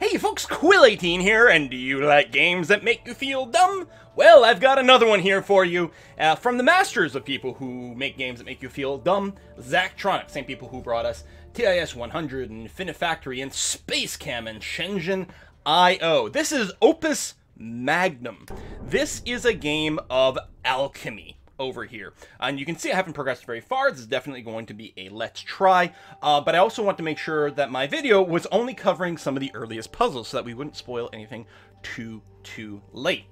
Hey folks, Quill18 here, and do you like games that make you feel dumb? Well, I've got another one here for you, uh, from the masters of people who make games that make you feel dumb, Zachtronics, same people who brought us TIS 100 and Infinifactory and SpaceChem and Shenzhen IO. This is Opus Magnum. This is a game of alchemy over here. And you can see I haven't progressed very far. This is definitely going to be a let's try. Uh, but I also want to make sure that my video was only covering some of the earliest puzzles so that we wouldn't spoil anything too, too late.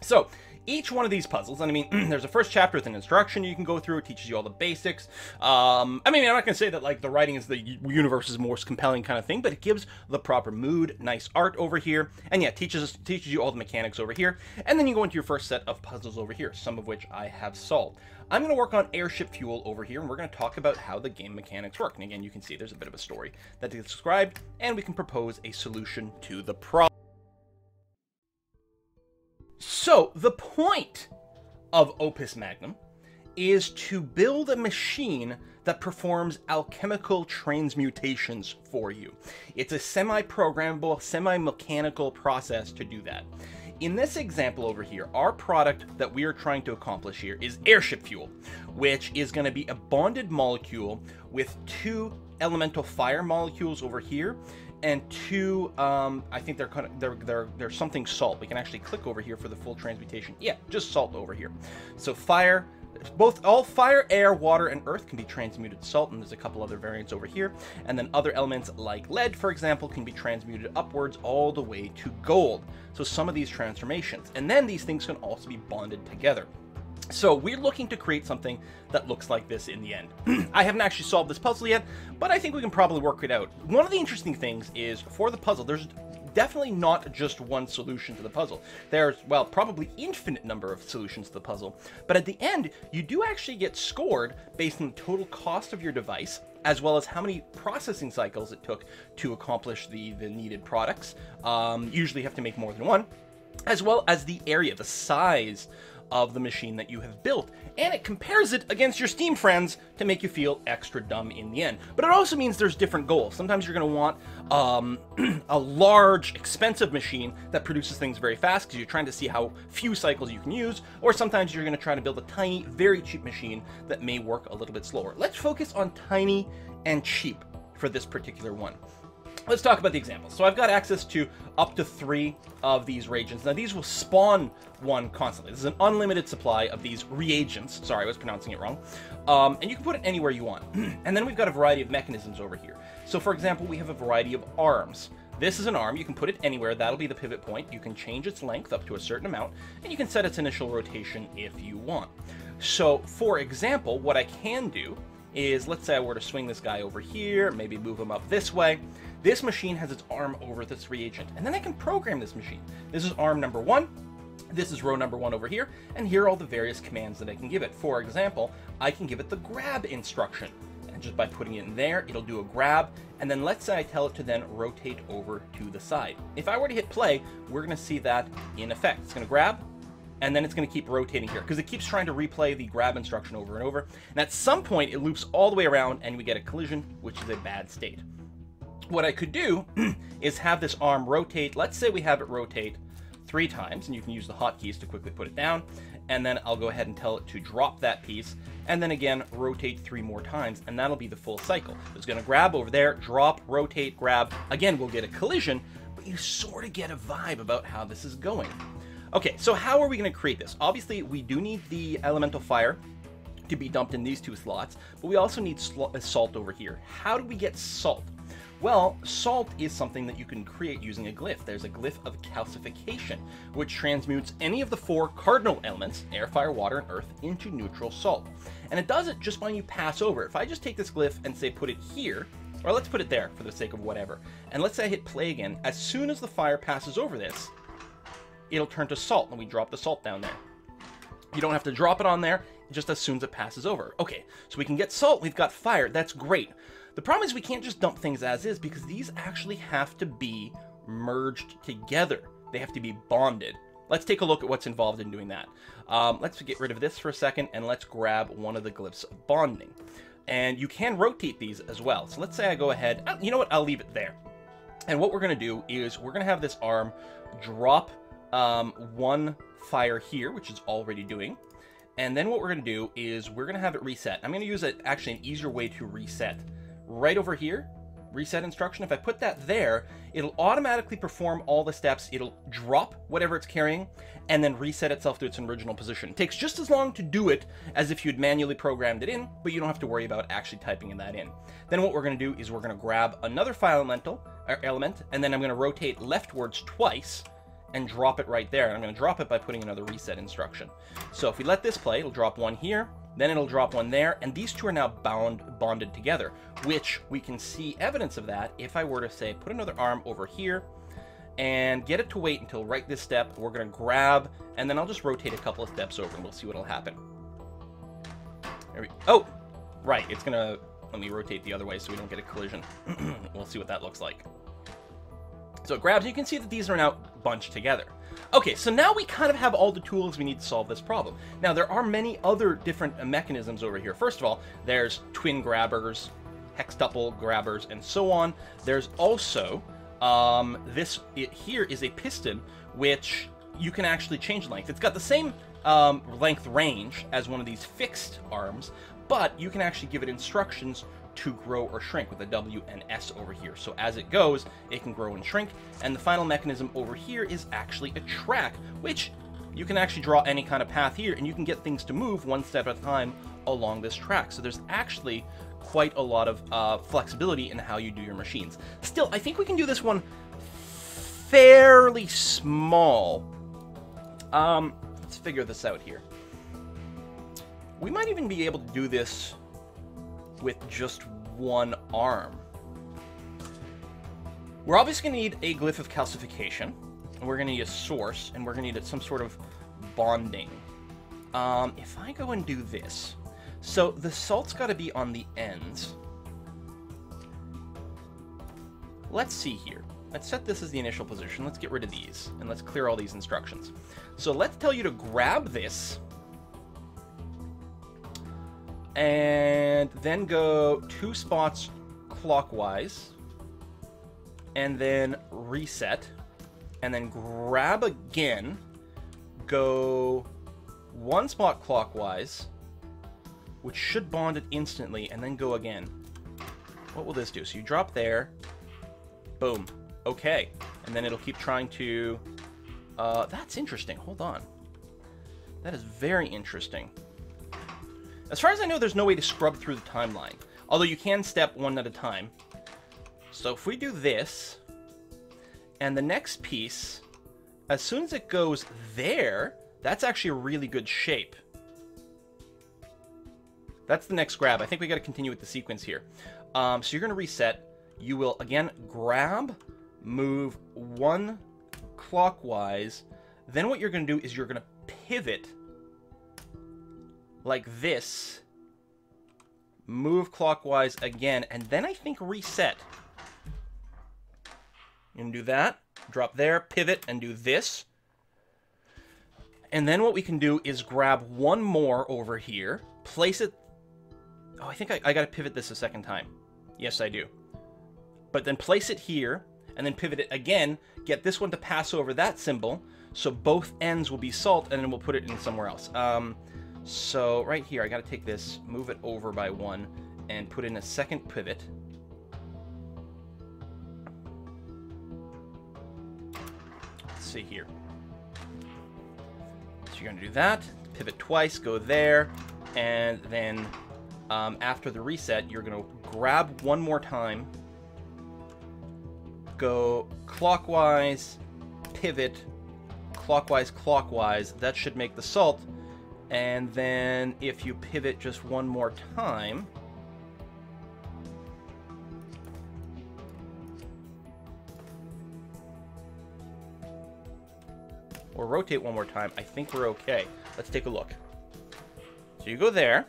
So, each one of these puzzles, and I mean, there's a first chapter with an instruction you can go through. It teaches you all the basics. Um, I mean, I'm not going to say that like the writing is the universe's most compelling kind of thing, but it gives the proper mood, nice art over here, and yeah, teaches teaches you all the mechanics over here. And then you go into your first set of puzzles over here, some of which I have solved. I'm going to work on airship fuel over here, and we're going to talk about how the game mechanics work. And again, you can see there's a bit of a story that is described, and we can propose a solution to the problem. So, the point of Opus Magnum is to build a machine that performs alchemical transmutations for you. It's a semi-programmable, semi-mechanical process to do that. In this example over here, our product that we are trying to accomplish here is airship fuel, which is going to be a bonded molecule with two elemental fire molecules over here and two, um, I think they're kind of they're they're they're something salt. We can actually click over here for the full transmutation. Yeah, just salt over here. So fire, both all fire, air, water, and earth can be transmuted to salt, and there's a couple other variants over here. And then other elements like lead, for example, can be transmuted upwards all the way to gold. So some of these transformations, and then these things can also be bonded together. So we're looking to create something that looks like this in the end. I haven't actually solved this puzzle yet, but I think we can probably work it out. One of the interesting things is for the puzzle, there's definitely not just one solution to the puzzle. There's, well, probably infinite number of solutions to the puzzle. But at the end, you do actually get scored based on the total cost of your device, as well as how many processing cycles it took to accomplish the, the needed products. Um, usually you have to make more than one, as well as the area, the size of the machine that you have built, and it compares it against your Steam friends to make you feel extra dumb in the end. But it also means there's different goals. Sometimes you're going to want um, a large, expensive machine that produces things very fast because you're trying to see how few cycles you can use, or sometimes you're going to try to build a tiny, very cheap machine that may work a little bit slower. Let's focus on tiny and cheap for this particular one let's talk about the examples. So I've got access to up to three of these reagents. Now these will spawn one constantly. This is an unlimited supply of these reagents. Sorry, I was pronouncing it wrong. Um, and you can put it anywhere you want. and then we've got a variety of mechanisms over here. So for example, we have a variety of arms. This is an arm, you can put it anywhere, that'll be the pivot point. You can change its length up to a certain amount, and you can set its initial rotation if you want. So for example, what I can do is, let's say I were to swing this guy over here, maybe move him up this way, this machine has its arm over this reagent, and then I can program this machine. This is arm number one, this is row number one over here, and here are all the various commands that I can give it. For example, I can give it the grab instruction. And just by putting it in there, it'll do a grab, and then let's say I tell it to then rotate over to the side. If I were to hit play, we're gonna see that in effect. It's gonna grab, and then it's going to keep rotating here because it keeps trying to replay the grab instruction over and over. And at some point, it loops all the way around and we get a collision, which is a bad state what I could do is have this arm rotate. Let's say we have it rotate three times, and you can use the hotkeys to quickly put it down. And then I'll go ahead and tell it to drop that piece, and then again, rotate three more times, and that'll be the full cycle. It's gonna grab over there, drop, rotate, grab. Again, we'll get a collision, but you sort of get a vibe about how this is going. Okay, so how are we gonna create this? Obviously, we do need the elemental fire to be dumped in these two slots, but we also need salt over here. How do we get salt? Well, salt is something that you can create using a glyph. There's a glyph of calcification, which transmutes any of the four cardinal elements, air, fire, water, and earth, into neutral salt. And it does it just when you pass over. If I just take this glyph and say put it here, or let's put it there for the sake of whatever, and let's say I hit play again, as soon as the fire passes over this, it'll turn to salt, and we drop the salt down there. You don't have to drop it on there, just as soon as it passes over. Okay, so we can get salt, we've got fire, that's great. The problem is we can't just dump things as is because these actually have to be merged together. They have to be bonded. Let's take a look at what's involved in doing that. Um, let's get rid of this for a second and let's grab one of the glyphs of bonding. And you can rotate these as well. So let's say I go ahead, uh, you know what, I'll leave it there. And what we're to do is we're to have this arm drop um, one fire here, which is already doing. And then what we're to do is we're to have it reset. I'm to use a, actually an easier way to reset. Right over here, reset instruction. If I put that there, it'll automatically perform all the steps. It'll drop whatever it's carrying and then reset itself to its original position. It takes just as long to do it as if you'd manually programmed it in, but you don't have to worry about actually typing in that in. Then what we're going to do is we're going to grab another file elemental, er, element, and then I'm going to rotate leftwards twice and drop it right there. And I'm going to drop it by putting another reset instruction. So if we let this play, it'll drop one here, then it'll drop one there, and these two are now bound bonded together, which we can see evidence of that if I were to say put another arm over here and get it to wait until right this step. We're to grab, and then I'll just rotate a couple of steps over and we'll see what'll happen. There we, oh, right, it's to, let me rotate the other way so we don't get a collision. we'll see what that looks like. So it grabs, you can see that these are now bunched together. Okay, so now we kind of have all the tools we need to solve this problem. Now, there are many other different mechanisms over here. First of all, there's twin grabbers, hextuple grabbers, and so on. There's also um, this here is a piston which you can actually change length. It's got the same um, length range as one of these fixed arms, but you can actually give it instructions to grow or shrink with a W and S over here. So as it goes, it can grow and shrink. And the final mechanism over here is actually a track, which you can actually draw any kind of path here and you can get things to move one step at a time along this track. So there's actually quite a lot of uh, flexibility in how you do your machines. Still, I think we can do this one fairly small. Um, let's figure this out here. We might even be able to do this with just one arm. We're obviously going to need a glyph of calcification, and we're going to need a source, and we're going to need some sort of bonding. Um, if I go and do this, so the salt's got to be on the ends. Let's see here. Let's set this as the initial position. Let's get rid of these, and let's clear all these instructions. So let's tell you to grab this, and then go two spots clockwise, and then reset, and then grab again, go one spot clockwise, which should bond it instantly, and then go again. What will this do? So you drop there, boom, okay, and then it'll keep trying to, uh, that's interesting, hold on. That is very interesting. As far as I know, there's no way to scrub through the timeline. Although you can step one at a time. So if we do this, and the next piece, as soon as it goes there, that's actually a really good shape. That's the next grab. I think we got to continue with the sequence here. Um, so you're going to reset. You will, again, grab, move one clockwise. Then what you're going to do is you're going to pivot like this, move clockwise again, and then I think reset. And do that, drop there, pivot, and do this. And then what we can do is grab one more over here, place it... Oh, I think I, I got to pivot this a second time. Yes, I do. But then place it here, and then pivot it again, get this one to pass over that symbol, so both ends will be salt, and then we'll put it in somewhere else. Um, so right here, I got to take this, move it over by one, and put in a second pivot. Let's see here. So you're going to do that, pivot twice, go there, and then um, after the reset, you're going to grab one more time, go clockwise, pivot, clockwise, clockwise. That should make the salt and then if you pivot just one more time, or rotate one more time, I think we're okay. Let's take a look. So you go there,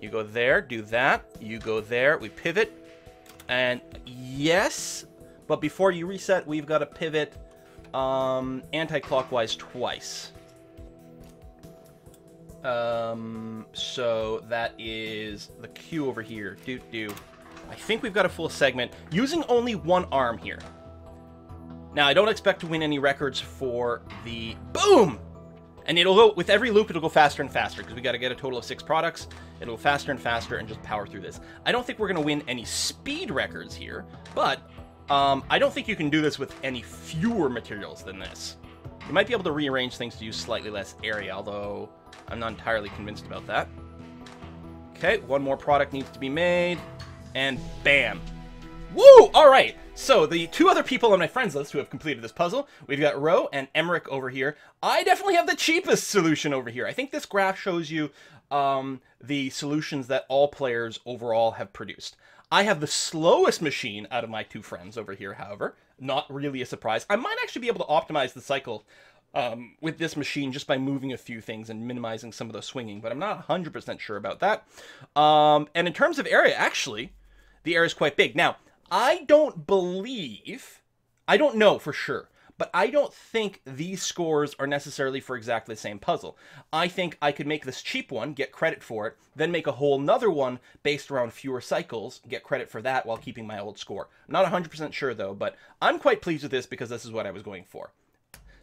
you go there, do that, you go there, we pivot, and yes, but before you reset, we've got to pivot um, anti-clockwise twice. Um, so that is the Q over here. Do do. I think we've got a full segment using only one arm here. Now, I don't expect to win any records for the boom. And it'll go with every loop. It'll go faster and faster because we got to get a total of six products. It'll go faster and faster and just power through this. I don't think we're gonna win any speed records here, but um, I don't think you can do this with any fewer materials than this. You might be able to rearrange things to use slightly less area, although I'm not entirely convinced about that. Okay, one more product needs to be made, and bam. Woo! All right. So the two other people on my friends list who have completed this puzzle, we've got Roe and Emmerich over here. I definitely have the cheapest solution over here. I think this graph shows you um, the solutions that all players overall have produced. I have the slowest machine out of my two friends over here, however. Not really a surprise. I might actually be able to optimize the cycle um, with this machine just by moving a few things and minimizing some of the swinging, but I'm not 100% sure about that. Um, and in terms of area, actually, the area is quite big. Now, I don't believe, I don't know for sure, but I don't think these scores are necessarily for exactly the same puzzle. I think I could make this cheap one, get credit for it, then make a whole nother one based around fewer cycles, get credit for that while keeping my old score. Not 100% sure though, but I'm quite pleased with this because this is what I was going for.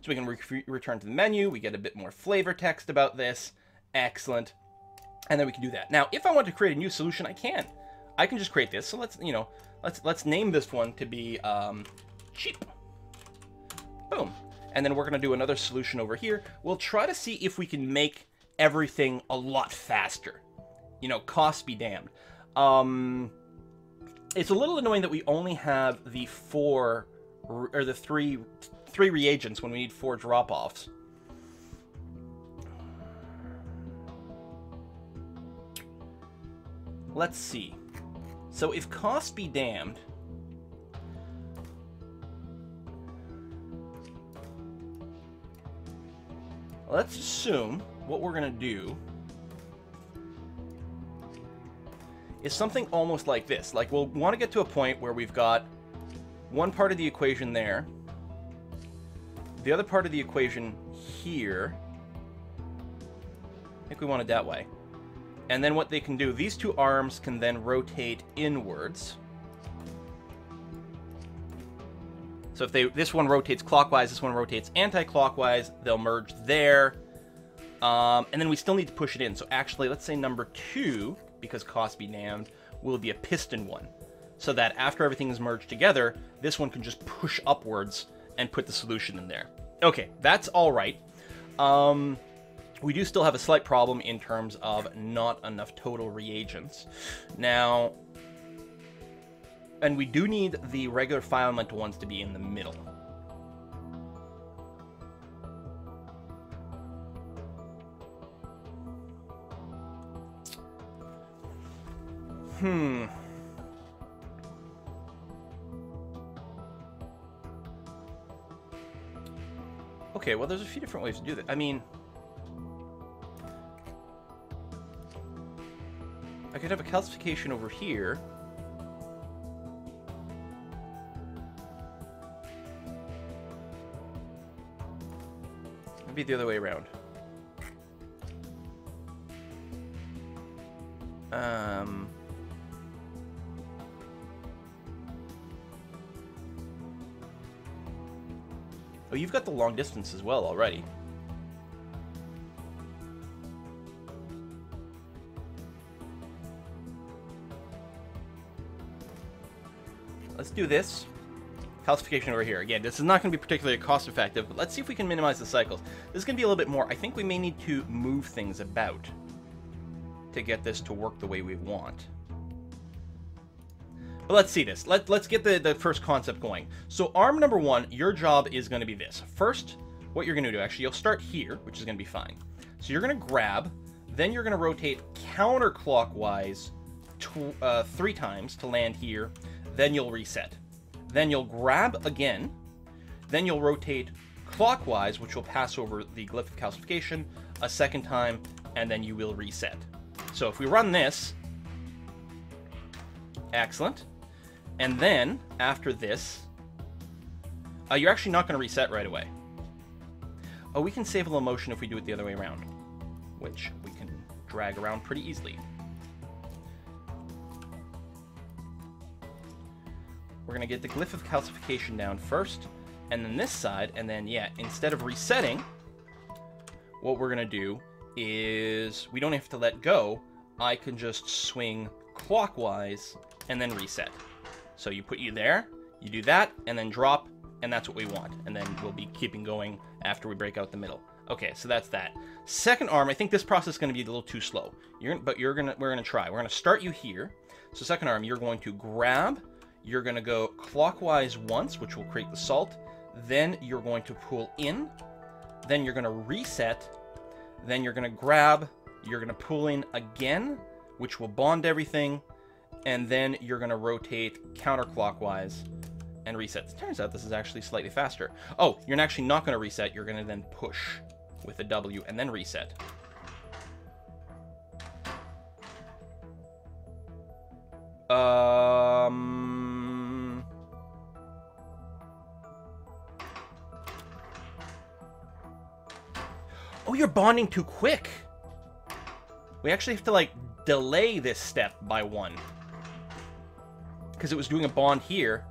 So we can re return to the menu, we get a bit more flavor text about this. Excellent. And then we can do that. Now, if I want to create a new solution, I can. I can just create this. So let's, you know, let's let's name this one to be um, cheap. Boom. And then we're going to do another solution over here. We'll try to see if we can make everything a lot faster. You know, cost be damned. Um, it's a little annoying that we only have the four, or the three, three reagents when we need four drop-offs. Let's see. So if cost be damned, let's assume what we're going to do is something almost like this. Like, we'll want to get to a point where we've got one part of the equation there, the other part of the equation here. I think we want it that way. And then what they can do, these two arms can then rotate inwards. So if they this one rotates clockwise, this one rotates anti-clockwise, they'll merge there. Um, and then we still need to push it in. So actually, let's say number two, because cost be damned, will be a piston one. So that after everything is merged together, this one can just push upwards and put the solution in there. Okay, that's all right. Um, we do still have a slight problem in terms of not enough total reagents. Now, and we do need the regular filament ones to be in the middle. Hmm. Okay, well, there's a few different ways to do that. I mean... I could have a calcification over here. be the other way around. Oh, you've got the long distance as well already. Let's do this calcification over here. Again, this is not going to be particularly cost effective, but let's see if we can minimize the cycles. This is going to be a little bit more. I think we may need to move things about to get this to work the way we want. But let's see this. Let, let's get the, the first concept going. So arm number one, your job is going to be this. First, what you're going to do, actually, you'll start here, which is going to be fine. So you're going to grab, then you're going to rotate counterclockwise uh, three times to land here, then you'll reset. Then you'll grab again, then you'll rotate clockwise, which will pass over the glyph of calcification a second time, and then you will reset. So if we run this, excellent. And then, after this, uh, you're actually not going to reset right away. Oh, we can save a little motion if we do it the other way around, which we can drag around pretty easily. We're going to get the glyph of calcification down first, and then this side, and then, yeah, instead of resetting, what we're going to do is we don't have to let go. I can just swing clockwise and then reset. So you put you there, you do that, and then drop, and that's what we want. And then we'll be keeping going after we break out the middle. Okay, so that's that. Second arm, I think this process is going to be a little too slow. You're, but you're gonna, we're gonna try. We're gonna start you here. So second arm, you're going to grab. You're gonna go clockwise once, which will create the salt. Then you're going to pull in. Then you're gonna reset. Then you're gonna grab. You're gonna pull in again, which will bond everything. And then you're gonna rotate counterclockwise and reset. Turns out this is actually slightly faster. Oh, you're actually not gonna reset. You're gonna then push with a W and then reset. Um... Oh, you're bonding too quick. We actually have to, like, delay this step by one. Because it was doing a bond here.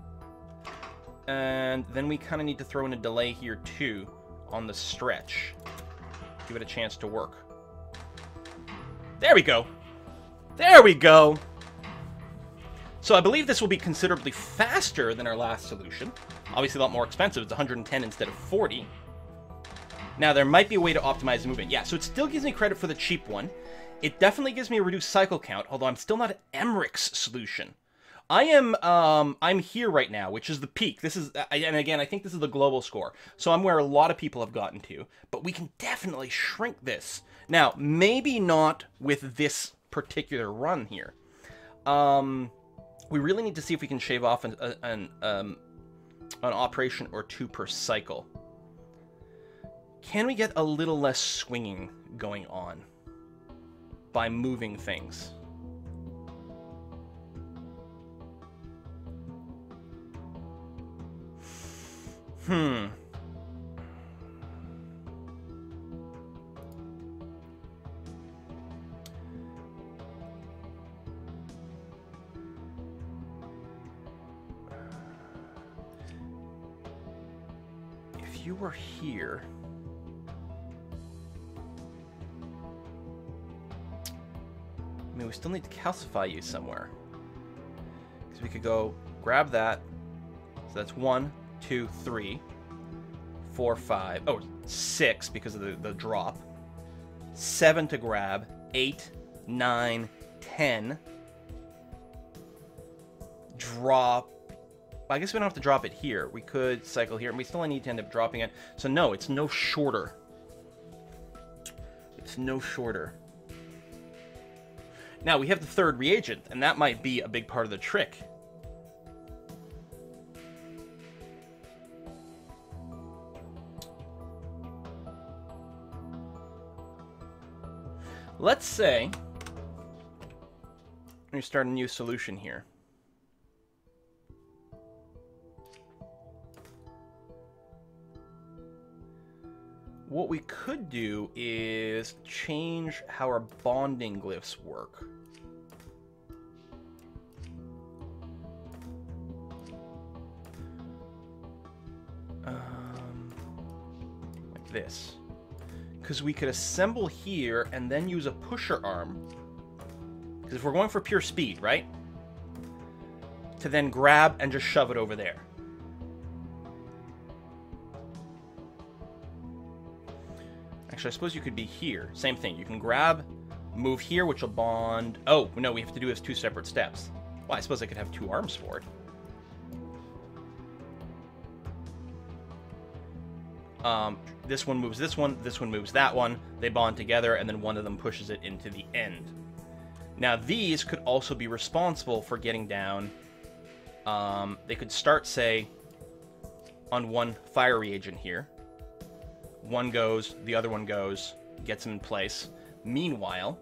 And then we kind of need to throw in a delay here, too, on the stretch give it a chance to work. There we go. There we go. So I believe this will be considerably faster than our last solution. Obviously a lot more expensive. It's 110 instead of 40. Now, there might be a way to optimize the movement. Yeah, so it still gives me credit for the cheap one. It definitely gives me a reduced cycle count, although I'm still not at Emmerich's solution. I am um, I'm here right now, which is the peak. This is and again, I think this is the global score. So I'm where a lot of people have gotten to, but we can definitely shrink this. Now, maybe not with this particular run here. Um, we really need to see if we can shave off an an, um, an operation or two per cycle. Can we get a little less swinging going on by moving things? Hmm. If you were here... I mean, we still need to calcify you somewhere. Because we could go grab that. So that's one, two, three, four, five. Oh, six because of the, the drop. Seven to grab. Eight, nine, ten. Drop. I guess we don't have to drop it here. We could cycle here, and we still need to end up dropping it. So no, it's no shorter. It's no shorter. Now, we have the third reagent, and that might be a big part of the trick. Let's say we start a new solution here. What we could do is change how our bonding glyphs work. Um, like this because we could assemble here and then use a pusher arm. Because if we're going for pure speed, right? To then grab and just shove it over there. Actually, I suppose you could be here. Same thing. You can grab, move here, which will bond... Oh, no, we have to do this two separate steps. Well, I suppose I could have two arms for it. Um, this one moves this one, this one moves that one, they bond together, and then one of them pushes it into the end. Now, these could also be responsible for getting down. Um, they could start, say, on one fire reagent here. One goes, the other one goes, gets them in place. Meanwhile,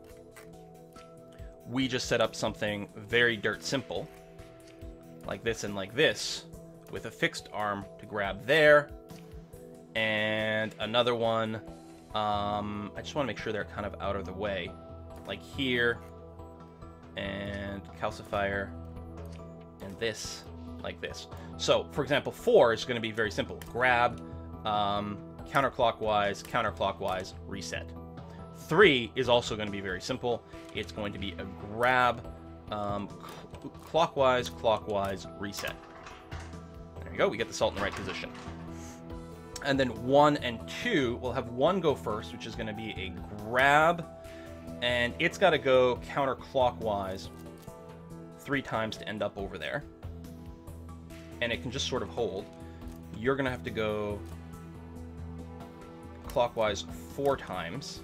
we just set up something very dirt simple, like this and like this, with a fixed arm to grab there, and another one. Um, I just want to make sure they're kind of out of the way, like here, and calcifier, and this like this. So, for example, 4 is going to be very simple. Grab, um, counterclockwise, counterclockwise, reset. 3 is also going to be very simple. It's going to be a grab, um, cl clockwise, clockwise, reset. There you go, we get the salt in the right position. And then 1 and 2, we'll have 1 go first, which is going to be a grab, and it's got to go counterclockwise three times to end up over there. And it can just sort of hold. You're going to have to go clockwise four times.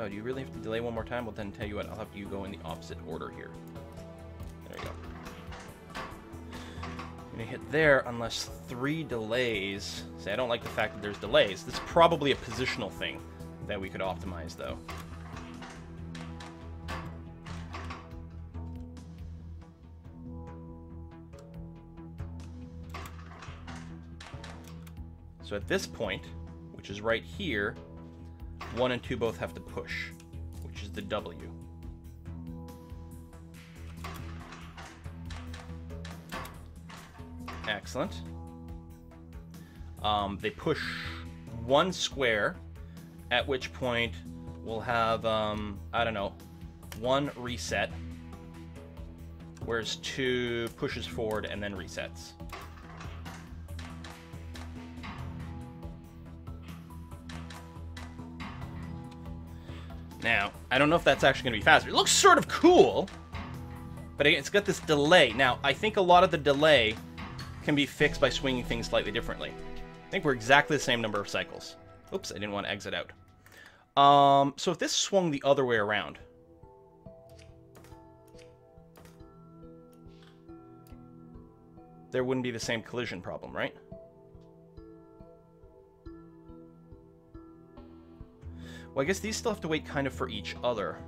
Oh, do you really have to delay one more time? Well, then tell you what, I'll have you go in the opposite order here. Gonna hit there unless three delays. See, I don't like the fact that there's delays. This is probably a positional thing that we could optimize, though. So at this point, which is right here, 1 and 2 both have to push, which is the W. Excellent. Um, they push one square, at which point we'll have, um, I don't know, one reset, whereas two pushes forward and then resets. Now, I don't know if that's actually going to be faster. It looks sort of cool, but it's got this delay. Now, I think a lot of the delay can be fixed by swinging things slightly differently. I think we're exactly the same number of cycles. Oops, I didn't want to exit out. Um, so if this swung the other way around, there wouldn't be the same collision problem, right? Well, I guess these still have to wait kind of for each other.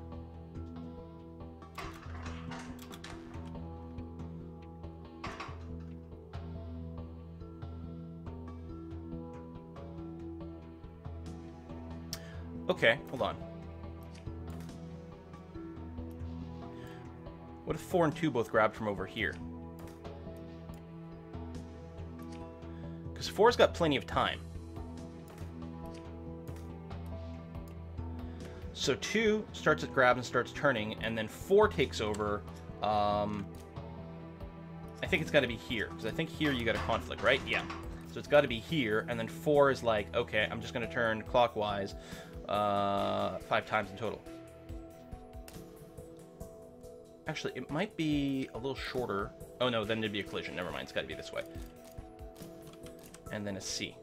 Okay, hold on. What if 4 and 2 both grab from over here? Because 4's got plenty of time. So 2 starts at grab and starts turning, and then 4 takes over. Um, I think it's got to be here, because I think here you got a conflict, right? Yeah. So it's got to be here, and then 4 is like, okay, I'm just going to turn clockwise uh, five times in total. Actually, it might be a little shorter. Oh no, then there'd be a collision. Never mind, it's got to be this way. And then a C.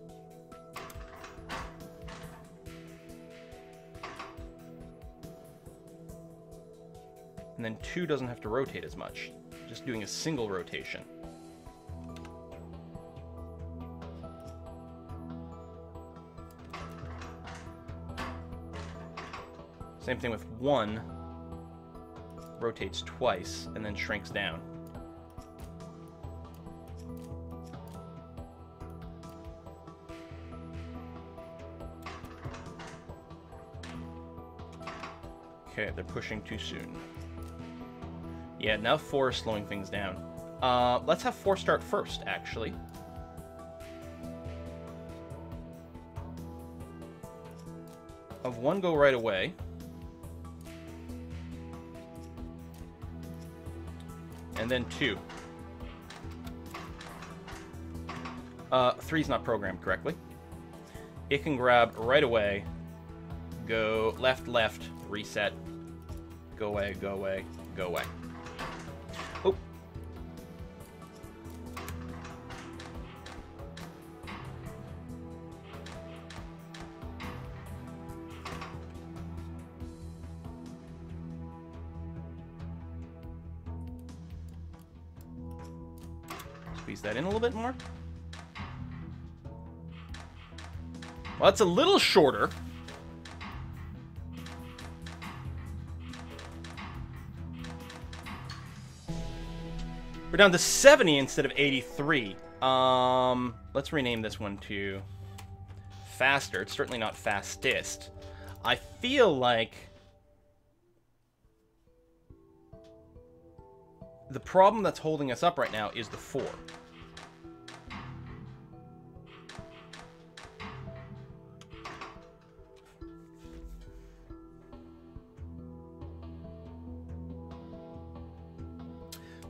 And then 2 doesn't have to rotate as much. Just doing a single rotation. Same thing with 1. Rotates twice and then shrinks down. Okay, they're pushing too soon. Yeah, now 4 is slowing things down. Uh, let's have 4 start first, actually. Of 1 go right away. Then 2. Uh, 3's not programmed correctly. It can grab right away, go left, left, reset, go away, go away, go away. squeeze that in a little bit more. Well, that's a little shorter. We're down to 70 instead of 83. Um, let's rename this one to faster. It's certainly not fastest. I feel like the problem that's holding us up right now is the 4.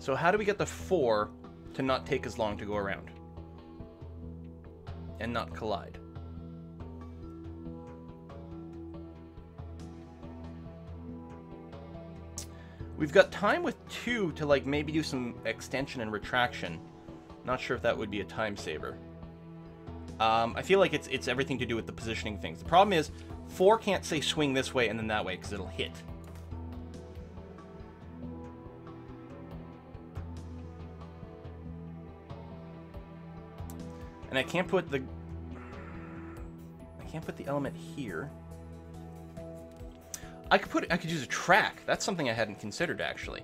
So how do we get the 4 to not take as long to go around? And not collide? We've got time with 2 to like maybe do some extension and retraction. Not sure if that would be a time saver. Um, I feel like it's it's everything to do with the positioning things. The problem is, 4 can't say swing this way and then that way because it'll hit. And I can't put the... I can't put the element here. I could put... I could use a track. That's something I hadn't considered, actually.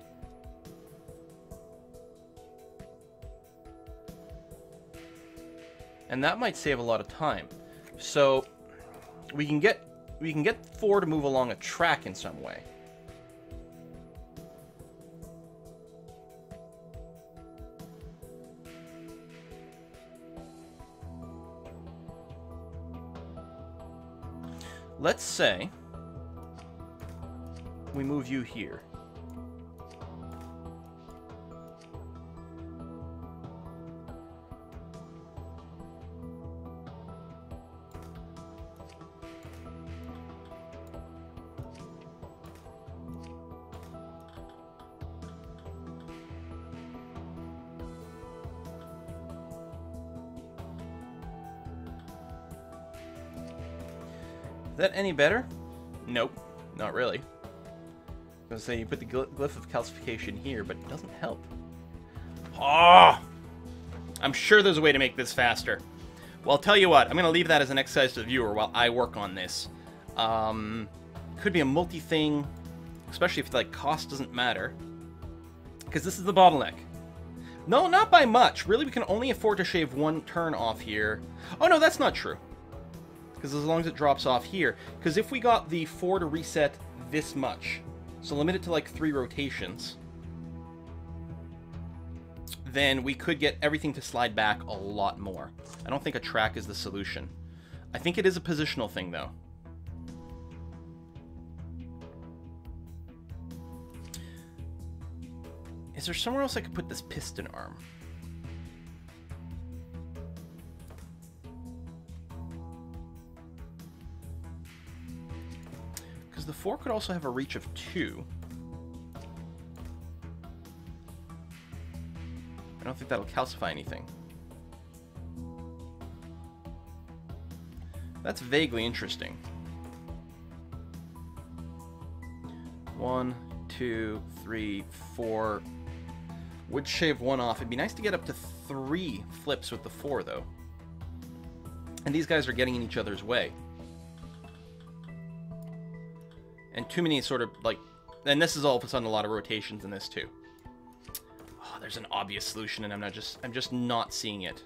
And that might save a lot of time. So, we can get... We can get 4 to move along a track in some way. Let's say we move you here. Is that any better? Nope, not really. I was going to say you put the glyph of calcification here, but it doesn't help. Ah! Oh, I'm sure there's a way to make this faster. Well, I'll tell you what, I'm going to leave that as an exercise to the viewer while I work on this. Um, could be a multi-thing, especially if, like, cost doesn't matter. Because this is the bottleneck. No, not by much. Really, we can only afford to shave one turn off here. Oh, no, that's not true because as long as it drops off here, because if we got the 4 to reset this much, so limit it to like 3 rotations, then we could get everything to slide back a lot more. I don't think a track is the solution. I think it is a positional thing, though. Is there somewhere else I could put this piston arm? 4 could also have a reach of 2. I don't think that'll calcify anything. That's vaguely interesting. One, two, three, four. Would shave one off. It'd be nice to get up to three flips with the four, though. And these guys are getting in each other's way and too many sort of like and this is all of a sudden a lot of rotations in this too oh, there's an obvious solution and i'm not just i'm just not seeing it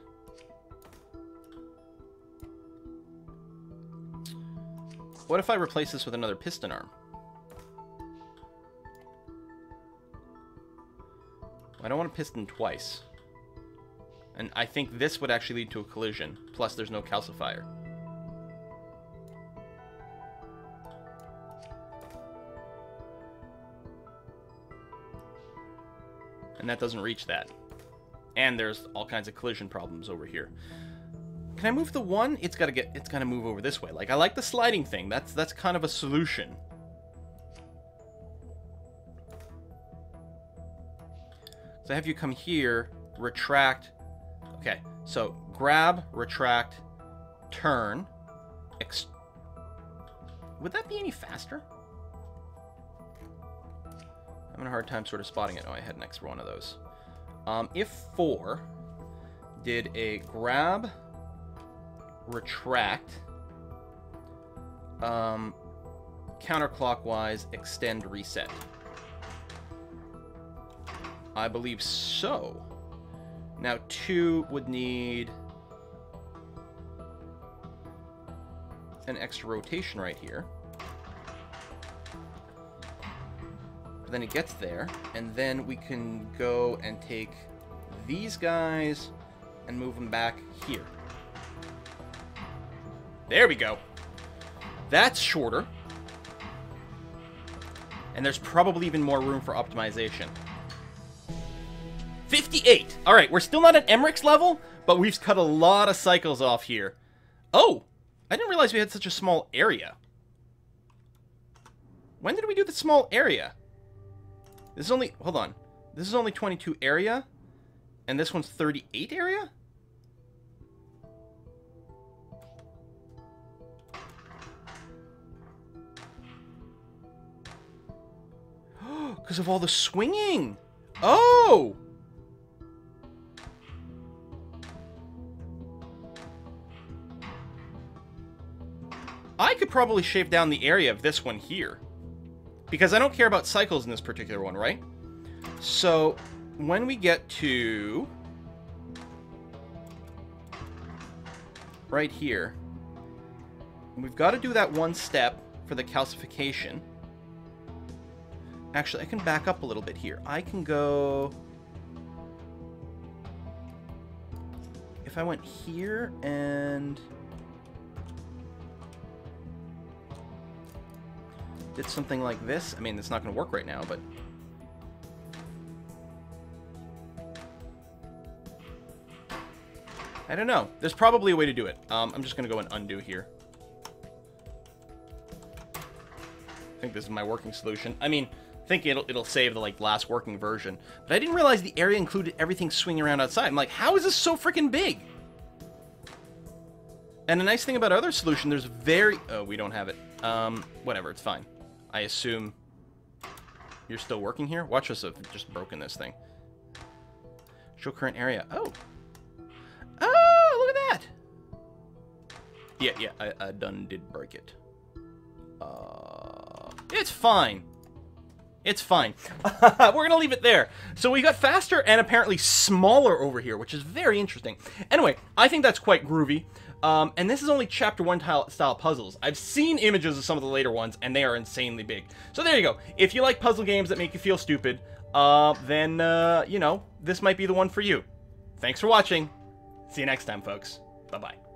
what if i replace this with another piston arm I don't want to piston twice. And I think this would actually lead to a collision. Plus, there's no calcifier. And that doesn't reach that. And there's all kinds of collision problems over here. Can I move the one? It's gotta get it's gotta move over this way. Like I like the sliding thing. That's that's kind of a solution. So I have you come here, retract. Okay, so grab, retract, turn, Would that be any faster? Having a hard time sort of spotting it. Oh, I had an extra one of those. Um, if 4 did a grab, retract, um, counterclockwise, extend, reset. I believe so. Now 2 would need an extra rotation right here. Then it gets there, and then we can go and take these guys and move them back here. There we go. That's shorter. And there's probably even more room for optimization. 58! Alright, we're still not at Emmerich's level, but we've cut a lot of cycles off here. Oh! I didn't realize we had such a small area. When did we do the small area? This is only... Hold on. This is only 22 area, and this one's 38 area? Because of all the swinging. Oh! I could probably shave down the area of this one here. Because I don't care about cycles in this particular one, right? So, when we get to... Right here. We've got to do that one step for the calcification. Actually, I can back up a little bit here. I can go... If I went here and... Did something like this. I mean, it's not going to work right now, but... I don't know. There's probably a way to do it. Um, I'm just going to go and undo here. I think this is my working solution. I mean, I think it'll it'll save the like last working version. But I didn't realize the area included everything swinging around outside. I'm like, how is this so freaking big? And the nice thing about other solution, there's very oh we don't have it. Um, whatever, it's fine. I assume you're still working here. Watch us have just broken this thing. Show current area. Oh. Oh, look at that. Yeah, yeah, I, I done did break it. Uh, it's fine. It's fine. We're going to leave it there. So we got faster and apparently smaller over here, which is very interesting. Anyway, I think that's quite groovy. Um, and this is only chapter one style puzzles. I've seen images of some of the later ones, and they are insanely big. So there you go. If you like puzzle games that make you feel stupid, uh, then, uh, you know, this might be the one for you. Thanks for watching. See you next time, folks. Bye-bye.